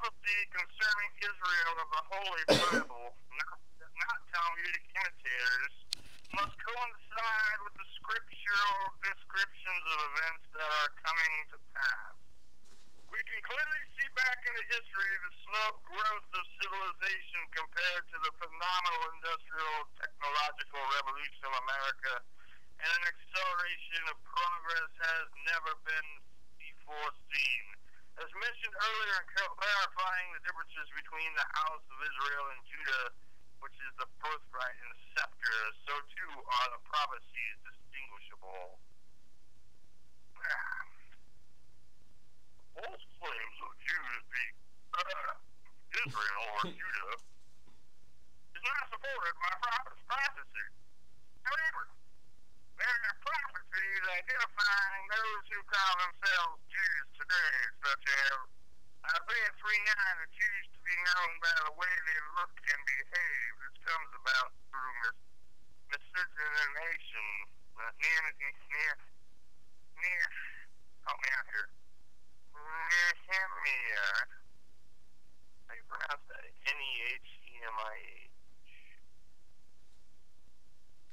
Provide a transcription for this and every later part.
prophecy concerning Israel of the Holy Bible, not, not Talmudic imitators, must coincide with the scriptural descriptions of events that are coming to pass. We can clearly see back into history the slow growth of civilization compared to the phenomenal industrial technological revolution of America, and an acceleration of progress has never been before earlier in clarifying the differences between the house of Israel and Judah, which is the birthright and scepter, so too are the prophecies distinguishable. False claims of Jews being uh, Israel or Judah is not supported by prophecy. However, there are prophecies identifying those who call themselves Jews today, such as Isaiah 3 9, the Jews to be known by the way they look and behave. This comes about through mis- miscegenation. Uh, near, near, near, help me out here. Nehemiah. How do you pronounce that? N E H E M I H.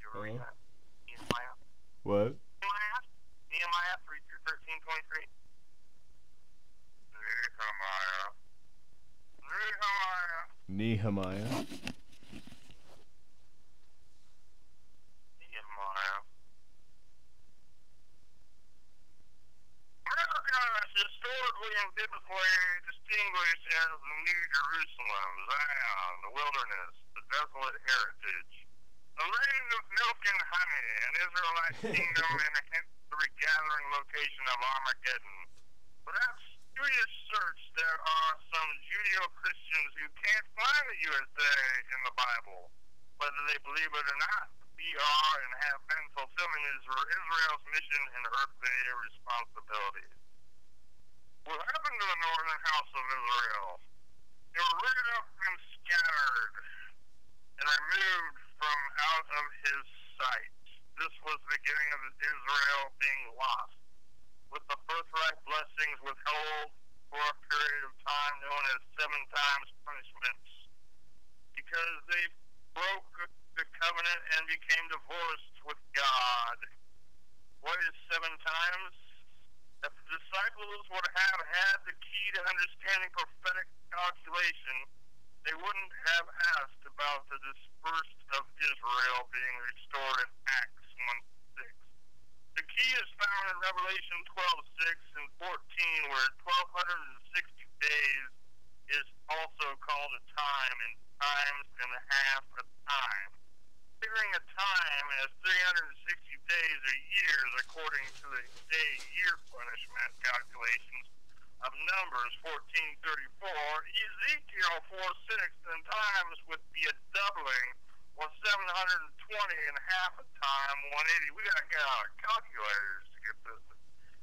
You ever read Uh-huh. that? Nehemiah? What? Nehemiah? Nehemiah 3 through 13, 23. Nehemiah. Nehemiah. Nehemiah. America is historically and biblically distinguished as the New Jerusalem, Zion, the wilderness, the desolate heritage, the land of milk and honey, an Israelite kingdom, and a history gathering location of Armageddon. Without studious search, there are some Judeo-Christians who can't find the USA in the Bible. Whether they believe it or not, we are and have been fulfilling Israel's mission and earthly responsibilities. What happened to the northern house of Israel? They were rooted up and scattered and removed from out of his sight. This was the beginning of Israel being lost, with the birthright blessings withheld for a period of time known as seven times punishments, because they broke the covenant and became divorced with God. What is seven times? If the disciples would have had the key to understanding prophetic calculation, they wouldn't have asked about the dispersed of Israel being restored in Acts 1 6. The key is found in Revelation 12 6 and 14, where 1260 days is also called a time, and times and a half a time. Figuring a time as 360 days or years according to the day year punishment calculations of Numbers 1434, Ezekiel 4 6 and times would be a doubling or 720 and half a time 180. We gotta get out our calculators to get this.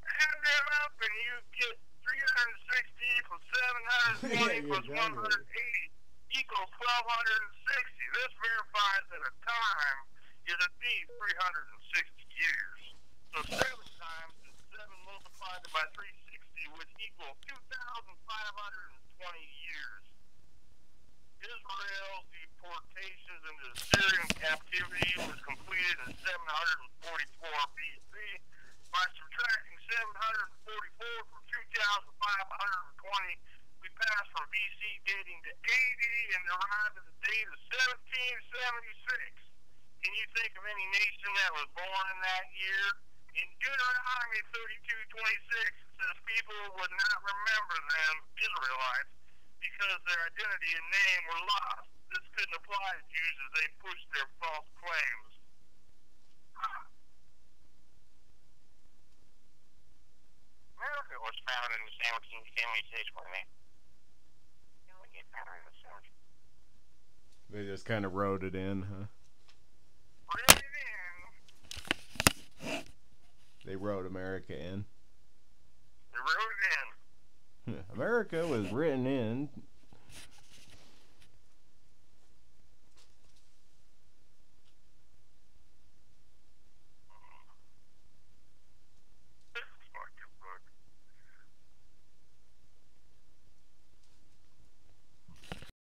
Add them up and you get 360 plus 720 plus Yeah, exactly. 180 equals 1260. This verifies that a time is indeed 360 years. So 7 times is 7 multiplied by 360 would equal 2,520 years. Israel's deportations into Assyrian captivity was completed in 744 BC. By subtracting 744 from 2,520, we pass from BC dating to AD and arrive at the date of 1776. Can you think of any nation that was born in that year? In Deuteronomy 32:26, it says people would not remember them, Israelites, because their identity and name were lost. This couldn't apply to Jews as they pushed their false claims. America was founded in 1776 when they. You know, we get founded in the 17. They just kind of wrote it in, huh? It in. They wrote America in. They wrote it in. America was written in